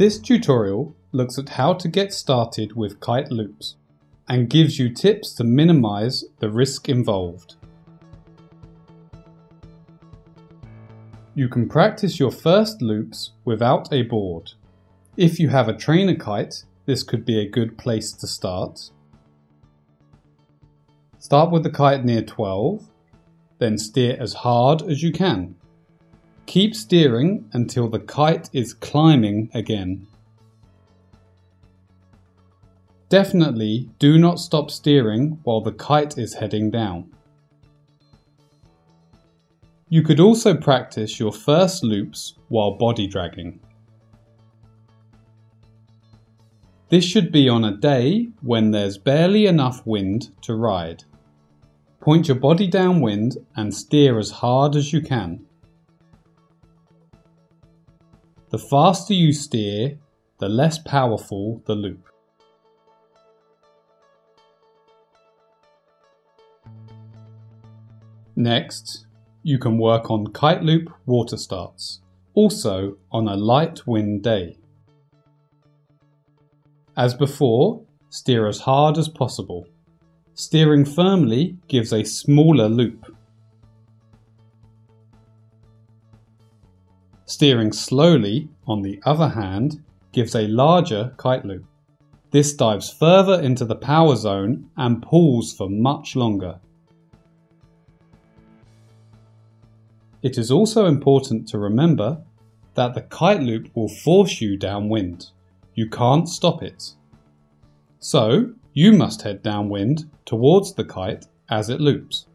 This tutorial looks at how to get started with kite loops and gives you tips to minimize the risk involved. You can practice your first loops without a board. If you have a trainer kite, this could be a good place to start. Start with the kite near 12, then steer as hard as you can. Keep steering until the kite is climbing again. Definitely do not stop steering while the kite is heading down. You could also practice your first loops while body dragging. This should be on a day when there's barely enough wind to ride. Point your body downwind and steer as hard as you can. The faster you steer, the less powerful the loop. Next, you can work on kite loop water starts, also on a light wind day. As before, steer as hard as possible. Steering firmly gives a smaller loop. Steering slowly, on the other hand, gives a larger kite loop. This dives further into the power zone and pulls for much longer. It is also important to remember that the kite loop will force you downwind. You can't stop it. So, you must head downwind towards the kite as it loops.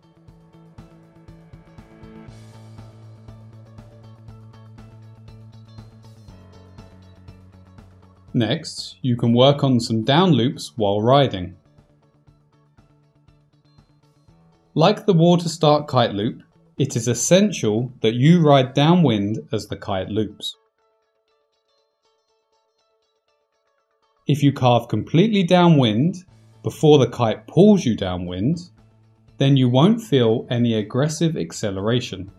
Next, you can work on some down loops while riding. Like the water start kite loop, it is essential that you ride downwind as the kite loops. If you carve completely downwind before the kite pulls you downwind, then you won't feel any aggressive acceleration.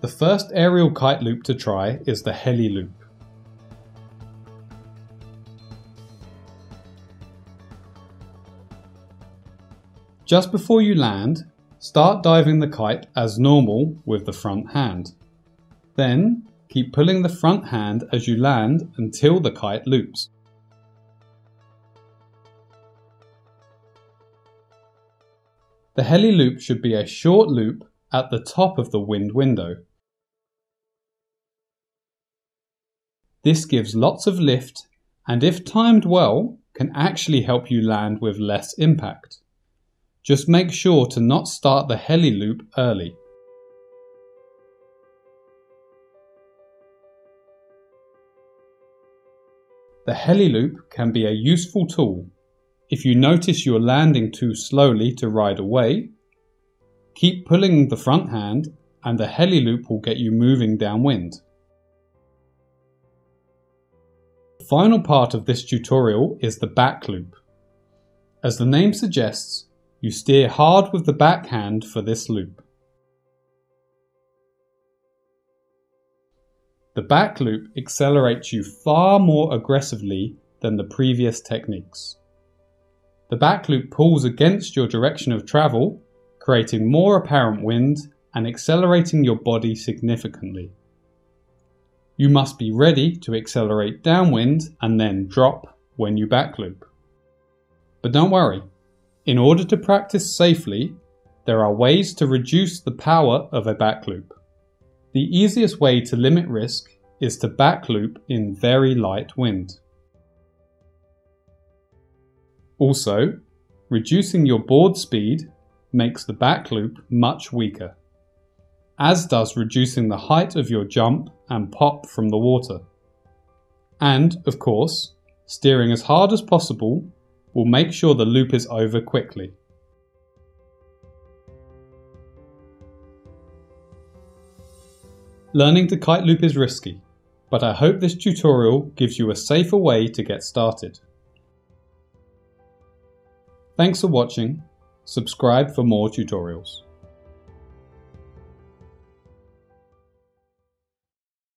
The first aerial kite loop to try is the heli loop. Just before you land, start diving the kite as normal with the front hand. Then, keep pulling the front hand as you land until the kite loops. The heli loop should be a short loop at the top of the wind window. This gives lots of lift and if timed well, can actually help you land with less impact. Just make sure to not start the heli loop early. The heli loop can be a useful tool. If you notice you're landing too slowly to ride away, keep pulling the front hand and the heli loop will get you moving downwind. Final part of this tutorial is the back loop. As the name suggests, you steer hard with the backhand for this loop. The back loop accelerates you far more aggressively than the previous techniques. The back loop pulls against your direction of travel, creating more apparent wind and accelerating your body significantly. You must be ready to accelerate downwind and then drop when you back loop. But don't worry, in order to practice safely, there are ways to reduce the power of a back loop. The easiest way to limit risk is to back loop in very light wind. Also, reducing your board speed makes the back loop much weaker, as does reducing the height of your jump and pop from the water. And, of course, steering as hard as possible will make sure the loop is over quickly. Learning to kite loop is risky, but I hope this tutorial gives you a safer way to get started. Thanks for watching, subscribe for more tutorials.